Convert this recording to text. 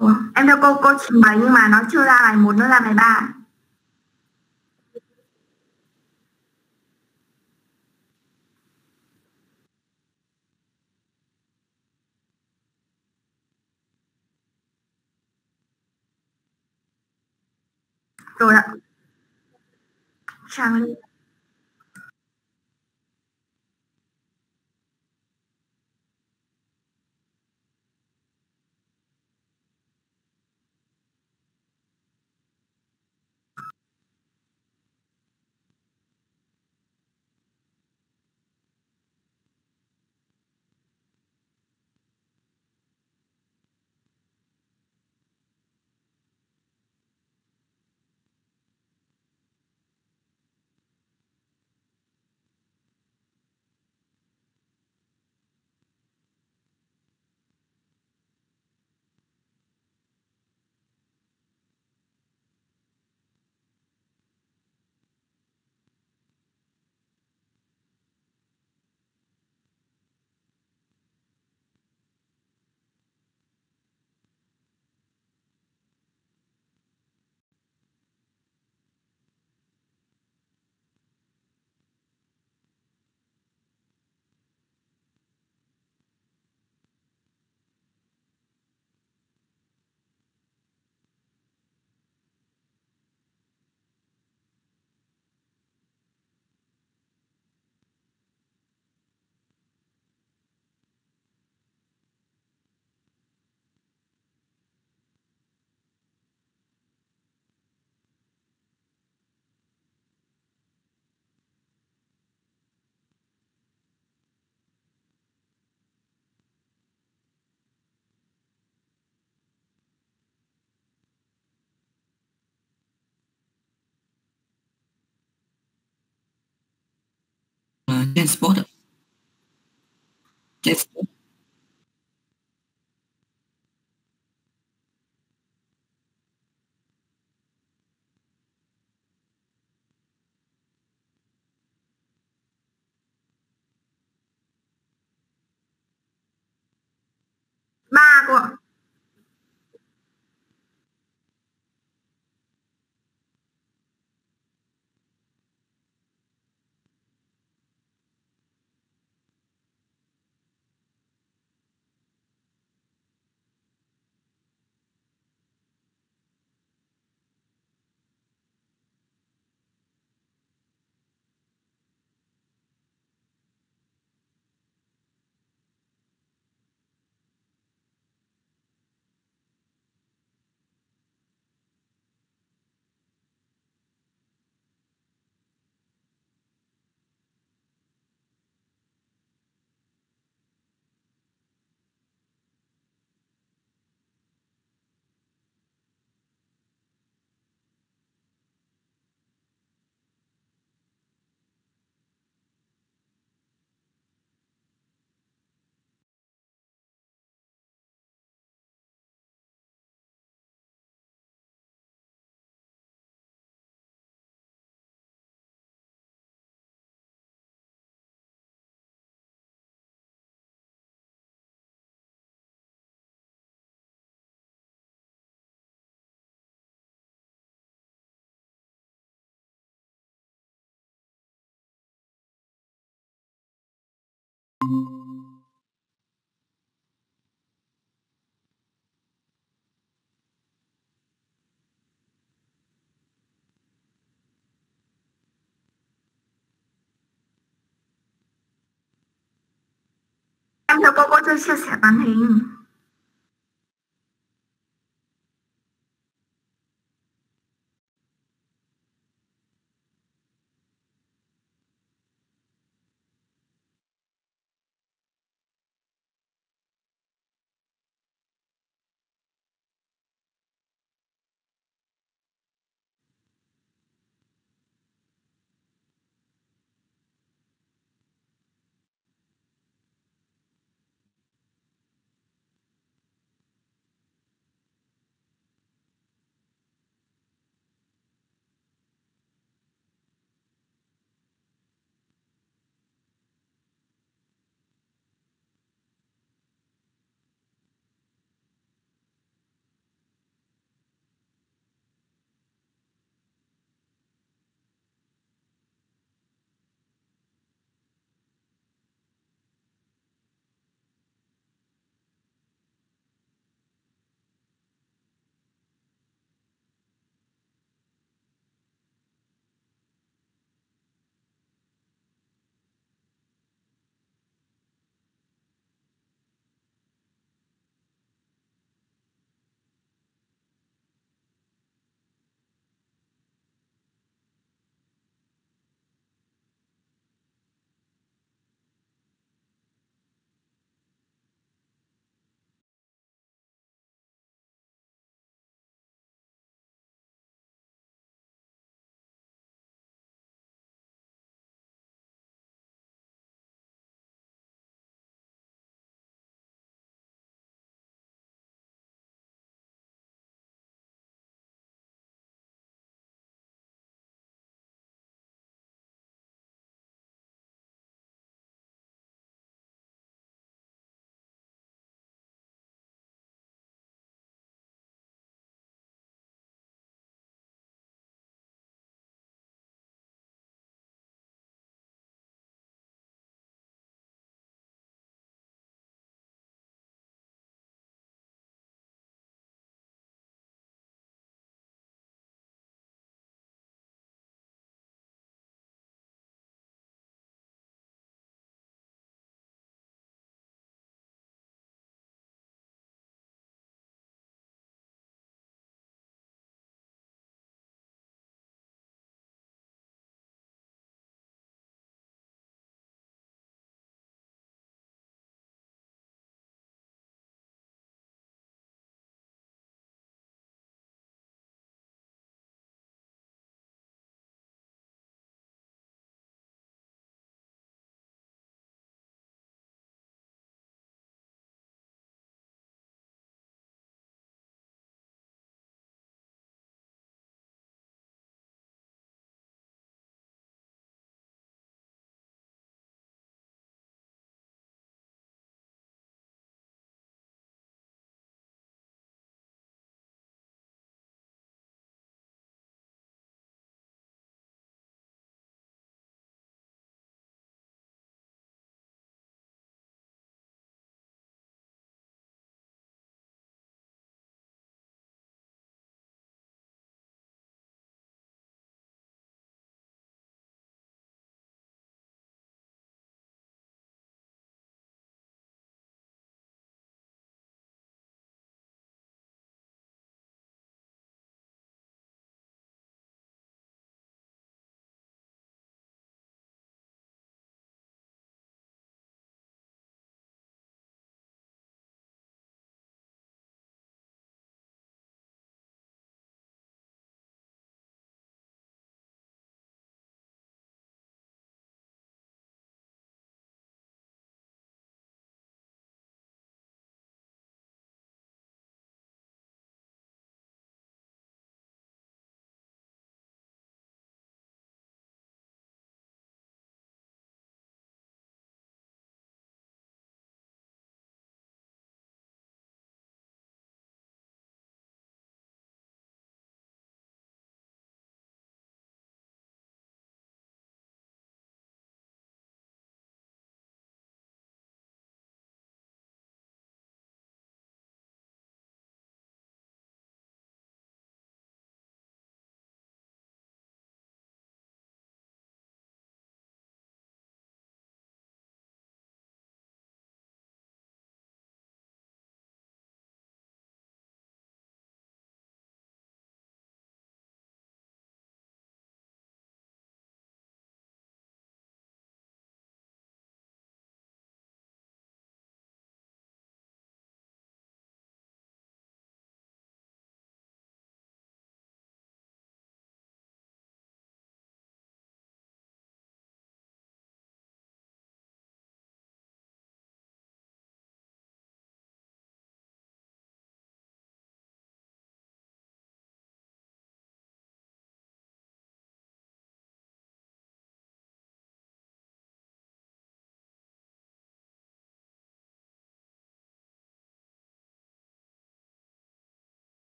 Ủa, em theo cô cô trình bày nhưng mà nó chưa ra bài một nó ra bài ba rồi ạ. Trang Ly transporter. That's em theo cô cô chưa chia sẻ màn hình